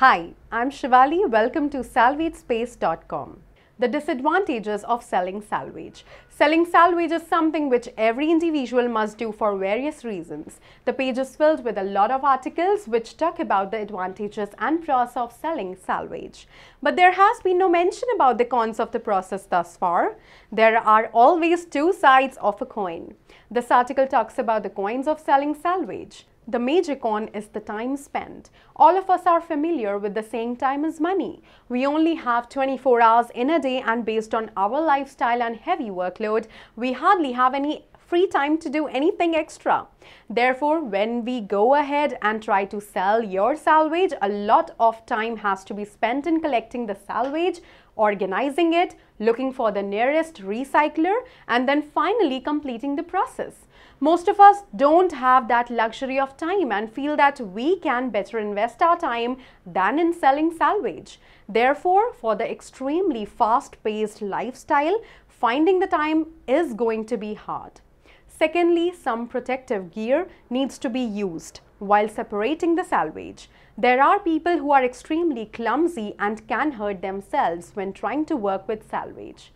Hi, I'm Shivali. Welcome to salvagespace.com. The disadvantages of selling salvage. Selling salvage is something which every individual must do for various reasons. The page is filled with a lot of articles which talk about the advantages and pros of selling salvage. But there has been no mention about the cons of the process thus far. There are always two sides of a coin. This article talks about the coins of selling salvage. The major con is the time spent. All of us are familiar with the saying time is money. We only have 24 hours in a day and based on our lifestyle and heavy workload, we hardly have any free time to do anything extra. Therefore, when we go ahead and try to sell your salvage, a lot of time has to be spent in collecting the salvage, organizing it, looking for the nearest recycler, and then finally completing the process. Most of us don't have that luxury of time and feel that we can better invest our time than in selling salvage. Therefore, for the extremely fast-paced lifestyle, finding the time is going to be hard. Secondly, some protective gear needs to be used while separating the salvage. There are people who are extremely clumsy and can hurt themselves when trying to work with salvage.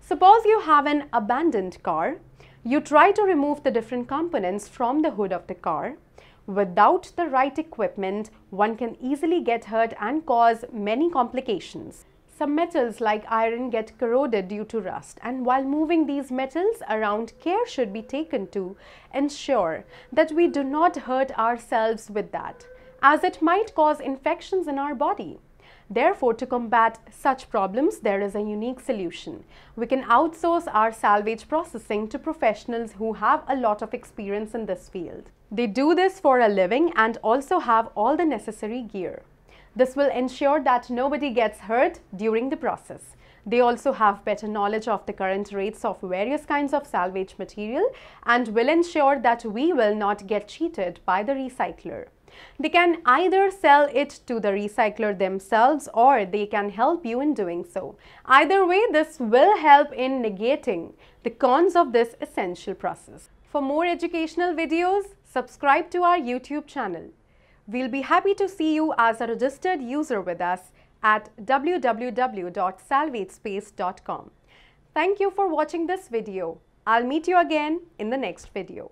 Suppose you have an abandoned car you try to remove the different components from the hood of the car. Without the right equipment, one can easily get hurt and cause many complications. Some metals like iron get corroded due to rust and while moving these metals around care should be taken to ensure that we do not hurt ourselves with that as it might cause infections in our body. Therefore, to combat such problems, there is a unique solution. We can outsource our salvage processing to professionals who have a lot of experience in this field. They do this for a living and also have all the necessary gear. This will ensure that nobody gets hurt during the process. They also have better knowledge of the current rates of various kinds of salvage material and will ensure that we will not get cheated by the recycler. They can either sell it to the recycler themselves or they can help you in doing so. Either way, this will help in negating the cons of this essential process. For more educational videos, subscribe to our YouTube channel. We'll be happy to see you as a registered user with us at www.salvagespace.com. Thank you for watching this video. I'll meet you again in the next video.